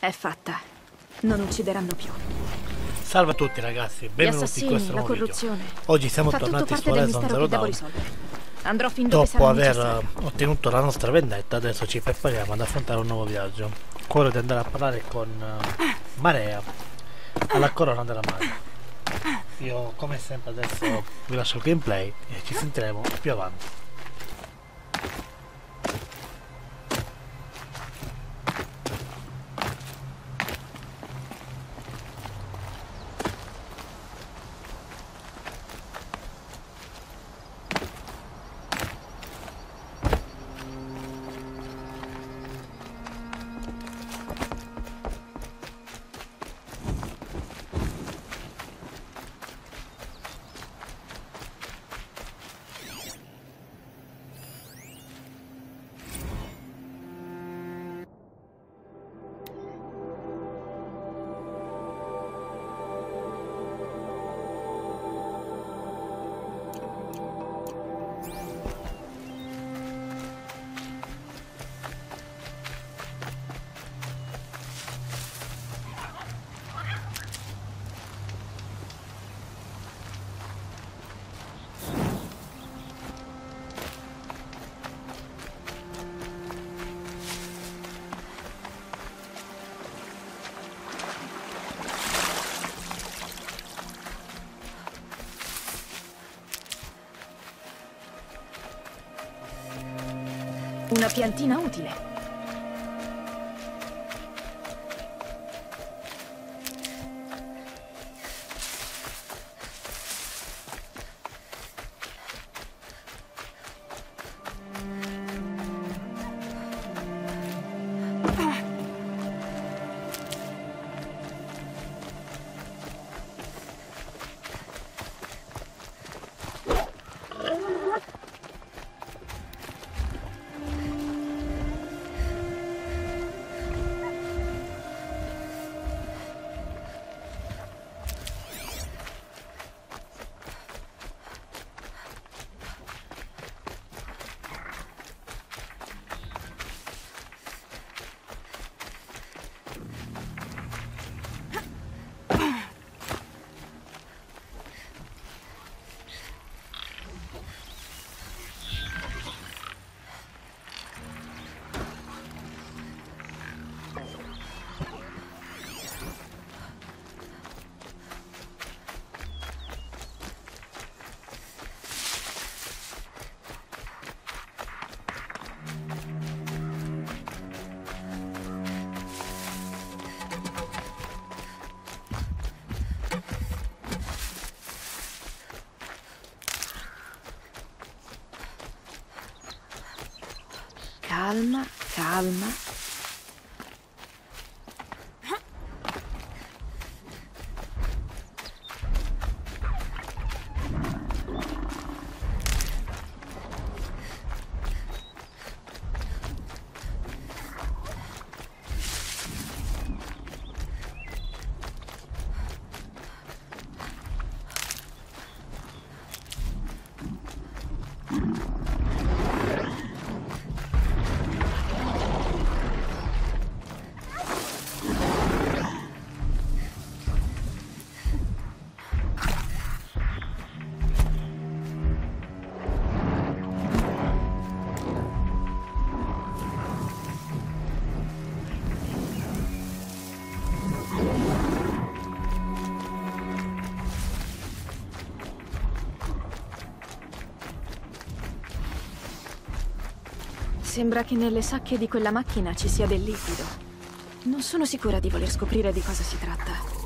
È fatta. Non uccideranno più. Salve a tutti ragazzi, benvenuti in questo nuovo video. Oggi siamo Fa tornati su Horizon Zero Dawn. Andrò fin dove Dopo aver necessario. ottenuto la nostra vendetta, adesso ci prepariamo ad affrontare un nuovo viaggio. Quello di andare a parlare con eh, Marea alla corona della mare. Io come sempre adesso vi lascio il gameplay e ci sentiremo più avanti. Una piantina utile. Calma, calma. Sembra che nelle sacche di quella macchina ci sia del liquido. Non sono sicura di voler scoprire di cosa si tratta.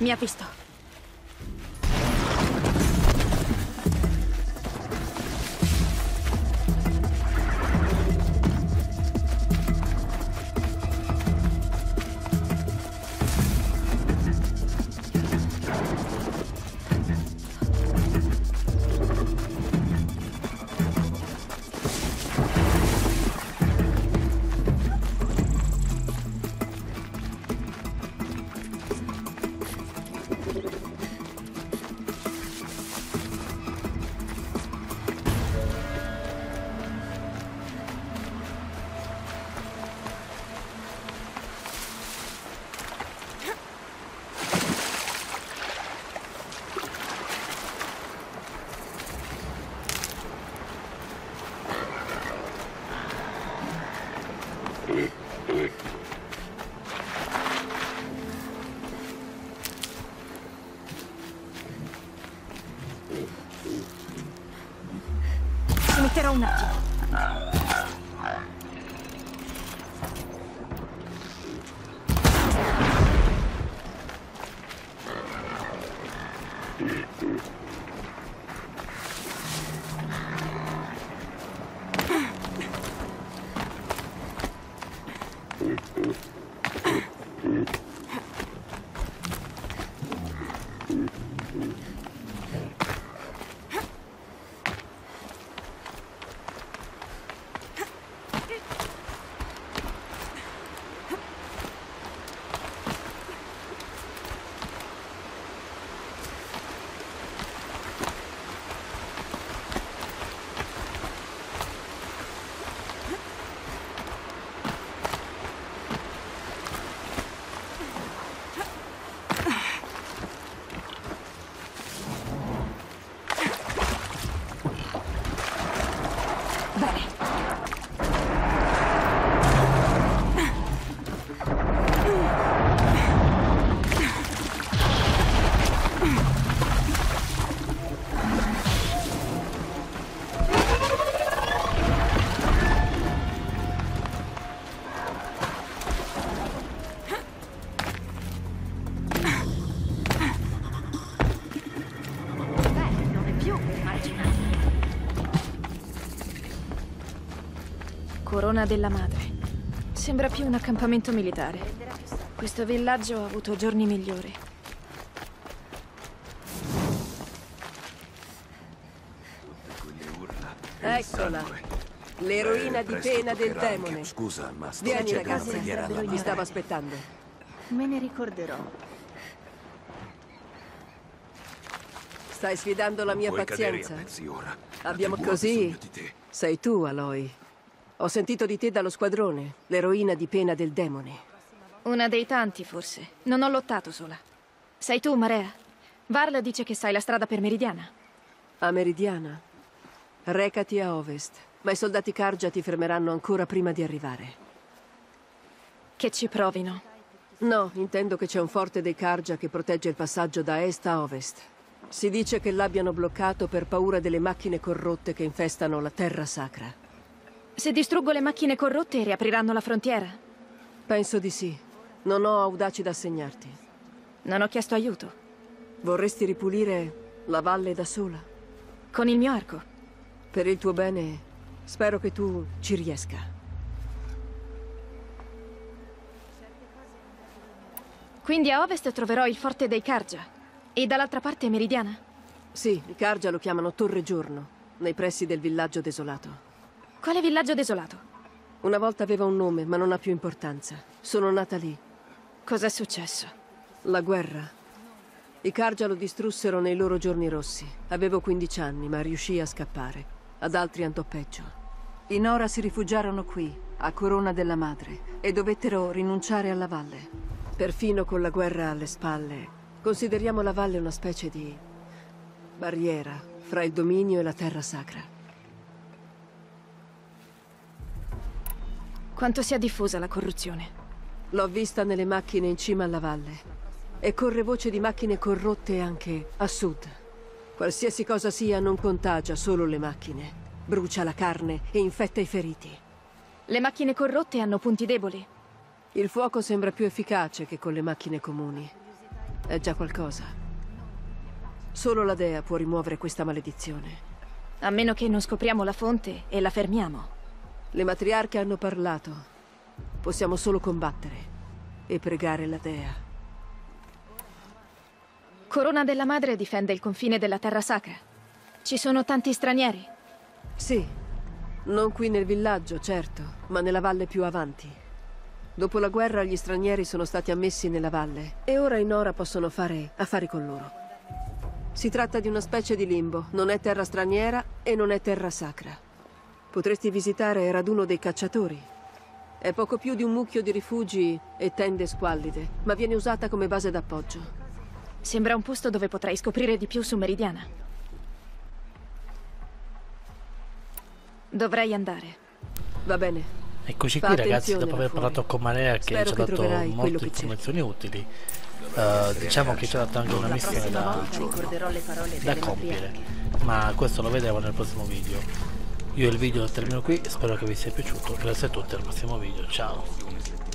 Mi ha visto. kierunek. Corona della Madre. Sembra più un accampamento militare. Questo villaggio ha avuto giorni migliori. Eccola. L'eroina di pena del demone. Scusa, ma Vieni ragazzi, madre. stavo aspettando. Me ne ricorderò. Stai sfidando la mia pazienza? Abbiamo così? Sei tu, Aloy. Ho sentito di te dallo squadrone, l'eroina di pena del demone. Una dei tanti, forse. Non ho lottato sola. Sei tu, Marea. Varla dice che sai la strada per Meridiana. A Meridiana. Recati a ovest, ma i soldati Karja ti fermeranno ancora prima di arrivare. Che ci provino. No, intendo che c'è un forte dei Karja che protegge il passaggio da est a ovest. Si dice che l'abbiano bloccato per paura delle macchine corrotte che infestano la terra sacra. Se distruggo le macchine corrotte, riapriranno la frontiera. Penso di sì. Non ho audaci da assegnarti. Non ho chiesto aiuto. Vorresti ripulire la valle da sola? Con il mio arco. Per il tuo bene, spero che tu ci riesca. Quindi a ovest troverò il forte dei Karja. E dall'altra parte Meridiana. Sì, i Karja lo chiamano Torre Giorno, nei pressi del villaggio desolato. Quale villaggio desolato? Una volta aveva un nome, ma non ha più importanza. Sono nata lì. Cos'è successo? La guerra. I Karja lo distrussero nei loro giorni rossi. Avevo 15 anni, ma riuscii a scappare. Ad altri andò peggio. I Nora si rifugiarono qui, a Corona della Madre, e dovettero rinunciare alla valle. Perfino con la guerra alle spalle, consideriamo la valle una specie di barriera fra il dominio e la terra sacra. Quanto sia diffusa la corruzione. L'ho vista nelle macchine in cima alla valle. E corre voce di macchine corrotte anche a sud. Qualsiasi cosa sia non contagia solo le macchine. Brucia la carne e infetta i feriti. Le macchine corrotte hanno punti deboli. Il fuoco sembra più efficace che con le macchine comuni. È già qualcosa. Solo la dea può rimuovere questa maledizione. A meno che non scopriamo la fonte e la fermiamo. Le matriarche hanno parlato. Possiamo solo combattere e pregare la dea. Corona della Madre difende il confine della terra sacra. Ci sono tanti stranieri. Sì, non qui nel villaggio, certo, ma nella valle più avanti. Dopo la guerra gli stranieri sono stati ammessi nella valle e ora i Nora possono fare affari con loro. Si tratta di una specie di limbo, non è terra straniera e non è terra sacra. Potresti visitare il raduno dei cacciatori. È poco più di un mucchio di rifugi e tende squallide, ma viene usata come base d'appoggio. Sembra un posto dove potrei scoprire di più su Meridiana. Dovrei andare. Va bene, Eccoci qui ragazzi, dopo aver parlato con Marea che Spero ci ha che dato molte informazioni utili, eh, diciamo che ci ha dato anche una missione da, da compiere, ma questo lo vedremo nel prossimo video. Io il video lo termino qui, spero che vi sia piaciuto, grazie a tutti, al prossimo video, ciao!